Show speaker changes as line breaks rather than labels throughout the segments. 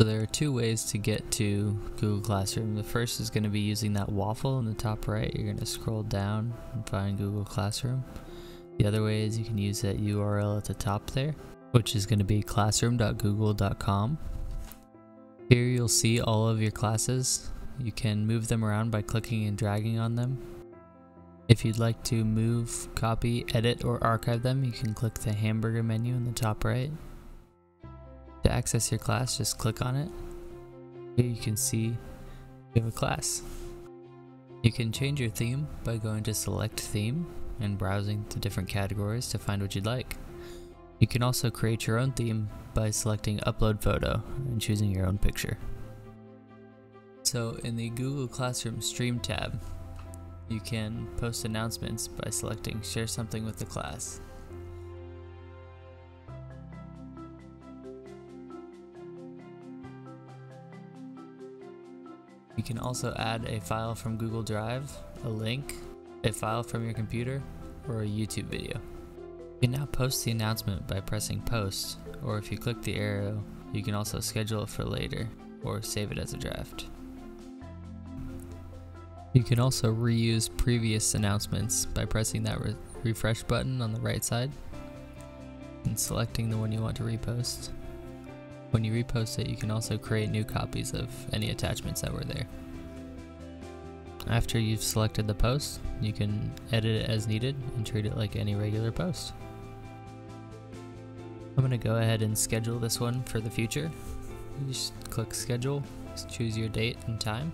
So there are two ways to get to Google Classroom. The first is going to be using that waffle in the top right. You're going to scroll down and find Google Classroom. The other way is you can use that URL at the top there, which is going to be classroom.google.com. Here you'll see all of your classes. You can move them around by clicking and dragging on them. If you'd like to move, copy, edit, or archive them, you can click the hamburger menu in the top right. To access your class, just click on it. Here you can see you have a class. You can change your theme by going to select theme and browsing to different categories to find what you'd like. You can also create your own theme by selecting upload photo and choosing your own picture. So in the Google Classroom Stream tab, you can post announcements by selecting share something with the class. You can also add a file from Google Drive, a link, a file from your computer, or a YouTube video. You can now post the announcement by pressing post, or if you click the arrow, you can also schedule it for later, or save it as a draft. You can also reuse previous announcements by pressing that re refresh button on the right side and selecting the one you want to repost. When you repost it, you can also create new copies of any attachments that were there. After you've selected the post, you can edit it as needed and treat it like any regular post. I'm going to go ahead and schedule this one for the future. You just click schedule, just choose your date and time.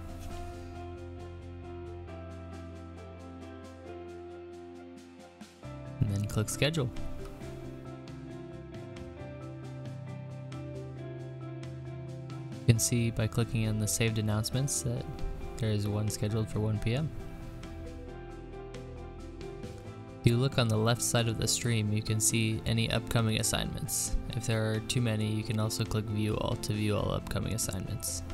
And then click schedule. You can see by clicking on the saved announcements that there is one scheduled for 1 p.m. If you look on the left side of the stream, you can see any upcoming assignments. If there are too many, you can also click View All to view all upcoming assignments.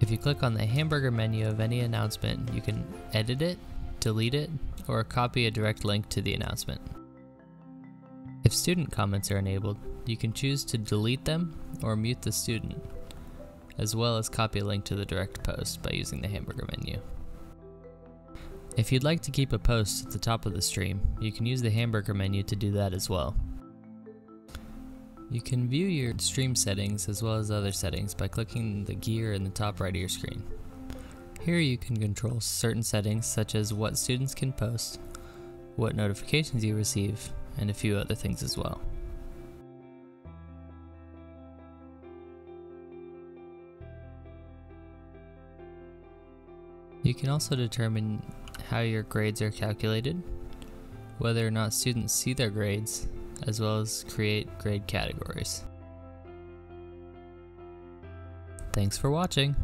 If you click on the hamburger menu of any announcement, you can edit it, delete it, or copy a direct link to the announcement. If student comments are enabled, you can choose to delete them or mute the student as well as copy a link to the direct post by using the hamburger menu. If you'd like to keep a post at the top of the stream, you can use the hamburger menu to do that as well. You can view your stream settings as well as other settings by clicking the gear in the top right of your screen. Here you can control certain settings such as what students can post, what notifications you receive, and a few other things as well. You can also determine how your grades are calculated, whether or not students see their grades, as well as create grade categories. Thanks for watching!